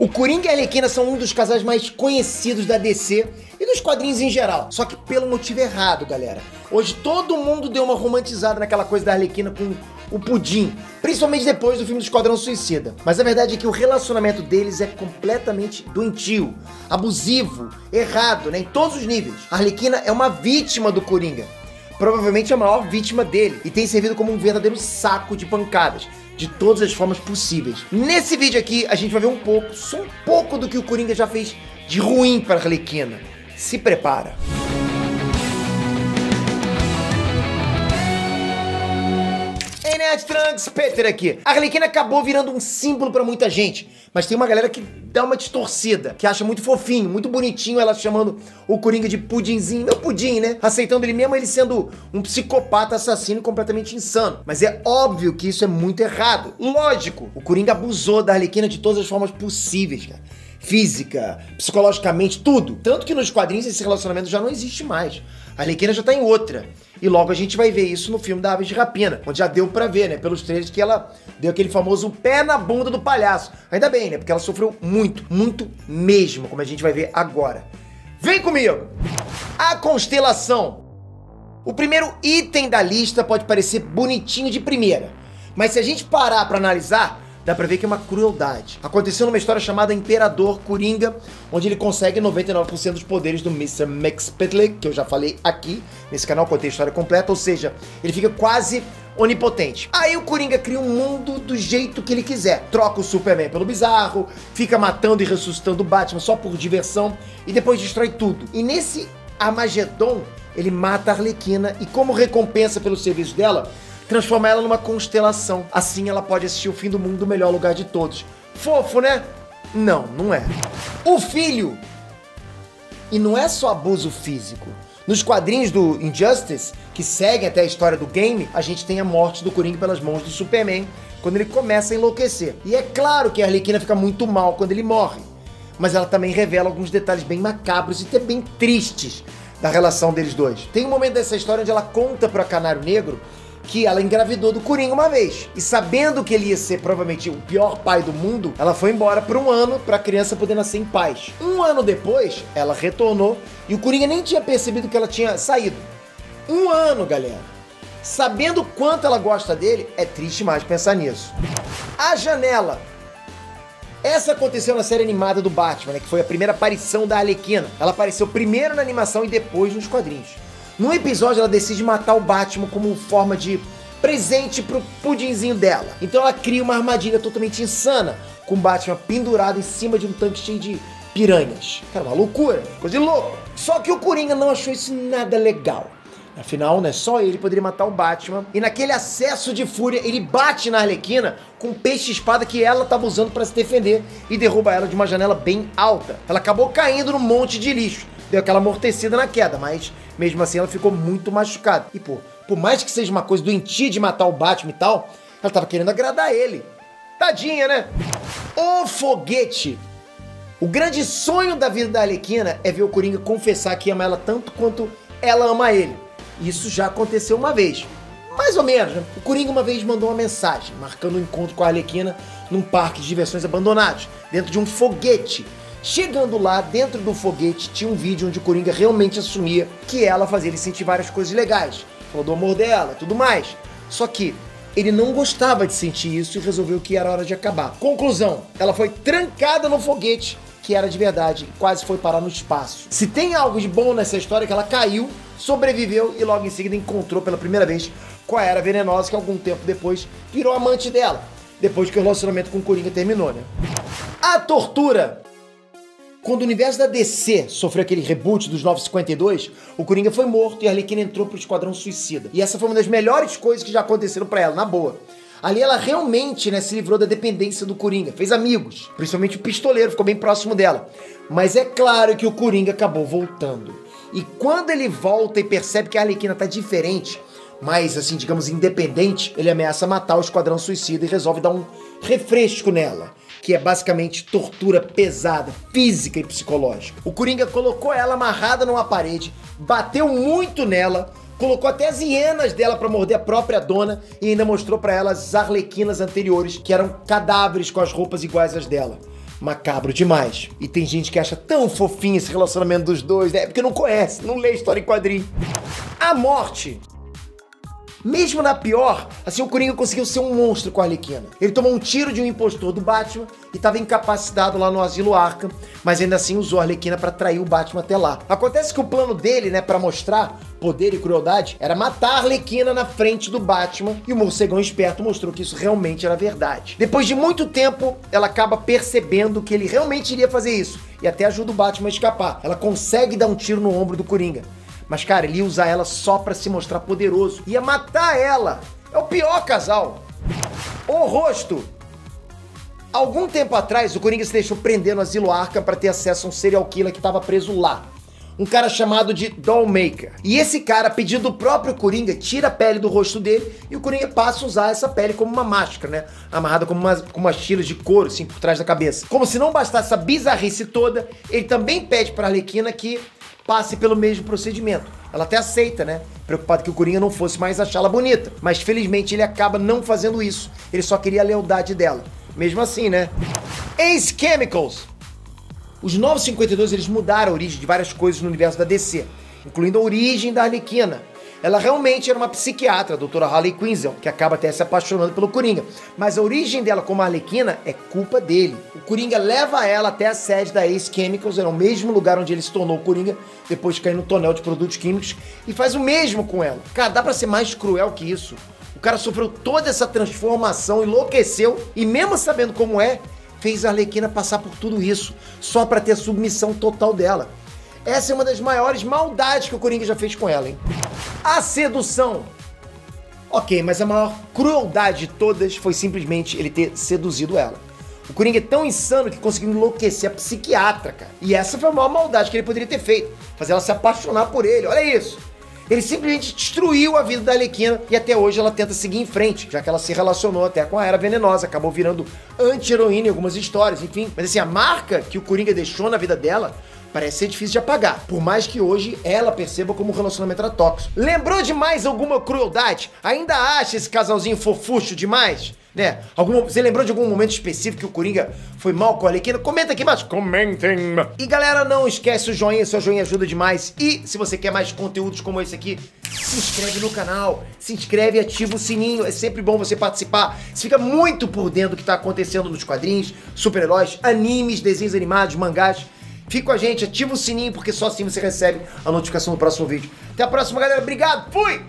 O Coringa e a Arlequina são um dos casais mais conhecidos da DC e dos quadrinhos em geral. Só que pelo motivo errado, galera. Hoje todo mundo deu uma romantizada naquela coisa da Arlequina com o pudim, principalmente depois do filme do Esquadrão Suicida. Mas a verdade é que o relacionamento deles é completamente doentio, abusivo, errado, né, em todos os níveis. A Arlequina é uma vítima do Coringa, provavelmente a maior vítima dele, e tem servido como um verdadeiro saco de pancadas de todas as formas possíveis. Nesse vídeo aqui, a gente vai ver um pouco, só um pouco do que o Coringa já fez de ruim para a Arlequina. Se prepara. Trunks, Peter aqui. A Arlequina acabou virando um símbolo para muita gente, mas tem uma galera que dá uma distorcida, que acha muito fofinho, muito bonitinho ela chamando o Coringa de pudinzinho, meu pudim, né? Aceitando ele mesmo ele sendo um psicopata assassino completamente insano. Mas é óbvio que isso é muito errado. Lógico, o Coringa abusou da Arlequina de todas as formas possíveis, cara física, psicologicamente, tudo. Tanto que nos quadrinhos esse relacionamento já não existe mais. A Arlequina já tá em outra. E logo a gente vai ver isso no filme da Aves de Rapina, onde já deu pra ver, né, pelos trailers, que ela deu aquele famoso pé na bunda do palhaço. Ainda bem, né, porque ela sofreu muito, muito mesmo, como a gente vai ver agora. Vem comigo! A constelação. O primeiro item da lista pode parecer bonitinho de primeira, mas se a gente parar para analisar, dá pra ver que é uma crueldade. Aconteceu numa história chamada Imperador Coringa, onde ele consegue 99% dos poderes do Mr. Mxpitlick, que eu já falei aqui nesse canal, contei a história completa, ou seja, ele fica quase onipotente. Aí o Coringa cria um mundo do jeito que ele quiser. Troca o Superman pelo bizarro, fica matando e ressuscitando o Batman só por diversão e depois destrói tudo. E nesse Armagedon, ele mata a Arlequina e como recompensa pelo serviço dela, transforma ela numa constelação. Assim ela pode assistir o fim do mundo do melhor lugar de todos. Fofo, né? Não, não é. O filho. E não é só abuso físico. Nos quadrinhos do Injustice, que seguem até a história do game, a gente tem a morte do Coringa pelas mãos do Superman, quando ele começa a enlouquecer. E é claro que a Arlequina fica muito mal quando ele morre. Mas ela também revela alguns detalhes bem macabros e até bem tristes da relação deles dois. Tem um momento dessa história onde ela conta para Canário Negro que ela engravidou do Coringa uma vez. E sabendo que ele ia ser provavelmente o pior pai do mundo, ela foi embora por um ano para a criança poder nascer em paz. Um ano depois, ela retornou e o Coringa nem tinha percebido que ela tinha saído. Um ano, galera. Sabendo quanto ela gosta dele, é triste mais pensar nisso. A janela. Essa aconteceu na série animada do Batman, né, que foi a primeira aparição da Arlequina. Ela apareceu primeiro na animação e depois nos quadrinhos. No episódio, ela decide matar o Batman como forma de presente pro pudinzinho dela. Então ela cria uma armadilha totalmente insana, com o Batman pendurado em cima de um tanque cheio de piranhas. Cara, uma loucura, coisa de louco. Só que o Coringa não achou isso nada legal. Afinal, né, só ele poderia matar o Batman. E naquele acesso de fúria, ele bate na Arlequina com peixe-espada que ela estava usando para se defender e derruba ela de uma janela bem alta. Ela acabou caindo num monte de lixo. Deu aquela amortecida na queda, mas mesmo assim ela ficou muito machucada. E pô, por mais que seja uma coisa doentia de matar o Batman e tal, ela tava querendo agradar ele. Tadinha, né? O foguete. O grande sonho da vida da Arlequina é ver o Coringa confessar que ama ela tanto quanto ela ama ele. Isso já aconteceu uma vez. Mais ou menos, né? O Coringa uma vez mandou uma mensagem, marcando um encontro com a Arlequina num parque de diversões abandonados, dentro de um foguete. Chegando lá, dentro do foguete, tinha um vídeo onde o Coringa realmente assumia que ela fazia ele sentir várias coisas legais. Falou do amor dela tudo mais. Só que ele não gostava de sentir isso e resolveu que era hora de acabar. Conclusão: ela foi trancada no foguete, que era de verdade, e quase foi parar no espaço. Se tem algo de bom nessa história, é que ela caiu, sobreviveu e logo em seguida encontrou pela primeira vez com a Era Venenosa, que algum tempo depois virou amante dela. Depois que o relacionamento com o Coringa terminou, né? A tortura quando o universo da DC sofreu aquele reboot dos 952, o Coringa foi morto e a Arlequina entrou pro Esquadrão Suicida. E essa foi uma das melhores coisas que já aconteceram para ela, na boa. Ali ela realmente né, se livrou da dependência do Coringa, fez amigos, principalmente o pistoleiro, ficou bem próximo dela. Mas é claro que o Coringa acabou voltando. E quando ele volta e percebe que a Arlequina tá diferente, mais assim, digamos, independente, ele ameaça matar o Esquadrão Suicida e resolve dar um refresco nela que é basicamente tortura pesada, física e psicológica. O Coringa colocou ela amarrada numa parede, bateu muito nela, colocou até as hienas dela para morder a própria dona e ainda mostrou para ela as arlequinas anteriores, que eram cadáveres com as roupas iguais às dela. macabro demais. E tem gente que acha tão fofinho esse relacionamento dos dois, né? Porque não conhece, não lê história em quadrinho. A morte mesmo na pior, assim, o Coringa conseguiu ser um monstro com a Arlequina. Ele tomou um tiro de um impostor do Batman e estava incapacitado lá no asilo Arkham, mas ainda assim usou a Arlequina para trair o Batman até lá. Acontece que o plano dele, né, para mostrar poder e crueldade, era matar a Arlequina na frente do Batman, e o morcegão esperto mostrou que isso realmente era verdade. Depois de muito tempo, ela acaba percebendo que ele realmente iria fazer isso, e até ajuda o Batman a escapar. Ela consegue dar um tiro no ombro do Coringa. Mas, cara, ele ia usar ela só para se mostrar poderoso. Ia matar ela. É o pior casal. O rosto. Algum tempo atrás, o Coringa se deixou prender no asilo Arkham para ter acesso a um serial killer que estava preso lá. Um cara chamado de Dollmaker. E esse cara, pedindo do próprio Coringa, tira a pele do rosto dele e o Coringa passa a usar essa pele como uma máscara, né? Amarrada umas, com umas tiras de couro, assim, por trás da cabeça. Como se não bastasse essa bizarrice toda, ele também pede pra Arlequina que passe pelo mesmo procedimento. Ela até aceita, né? Preocupado que o Coringa não fosse mais achá-la bonita. Mas felizmente ele acaba não fazendo isso. Ele só queria a lealdade dela. Mesmo assim, né? Ace Chemicals. Os 952 eles mudaram a origem de várias coisas no universo da DC, incluindo a origem da Arlequina. Ela realmente era uma psiquiatra, a doutora Harley Quinzel, que acaba até se apaixonando pelo Coringa. Mas a origem dela como Arlequina é culpa dele. O Coringa leva ela até a sede da Ace Chemicals, era o mesmo lugar onde ele se tornou Coringa, depois de cair no tonel de produtos químicos, e faz o mesmo com ela. Cara, dá pra ser mais cruel que isso. O cara sofreu toda essa transformação, enlouqueceu, e mesmo sabendo como é, fez a Arlequina passar por tudo isso, só para ter a submissão total dela. Essa é uma das maiores maldades que o Coringa já fez com ela, hein? A sedução. Ok, mas a maior crueldade de todas foi simplesmente ele ter seduzido ela. O Coringa é tão insano que conseguiu enlouquecer a psiquiatra, cara. E essa foi a maior maldade que ele poderia ter feito. Fazer ela se apaixonar por ele. Olha isso. Ele simplesmente destruiu a vida da Alequina e até hoje ela tenta seguir em frente, já que ela se relacionou até com a Era Venenosa, acabou virando anti-heroína em algumas histórias, enfim. Mas assim, a marca que o Coringa deixou na vida dela parece ser difícil de apagar, por mais que hoje ela perceba como o relacionamento era tóxico. Lembrou de mais alguma crueldade? Ainda acha esse casalzinho fofucho demais? Né? Algum, você lembrou de algum momento específico que o Coringa foi mal com a Arlequina? Comenta aqui embaixo. Comentem. E galera, não esquece o joinha, seu joinha ajuda demais. E se você quer mais conteúdos como esse aqui, se inscreve no canal, se inscreve e ativa o sininho. É sempre bom você participar. Você fica muito por dentro do que está acontecendo nos quadrinhos, super-heróis, animes, desenhos animados, mangás. Fica com a gente, ativa o sininho, porque só assim você recebe a notificação do próximo vídeo. Até a próxima, galera. Obrigado. Fui!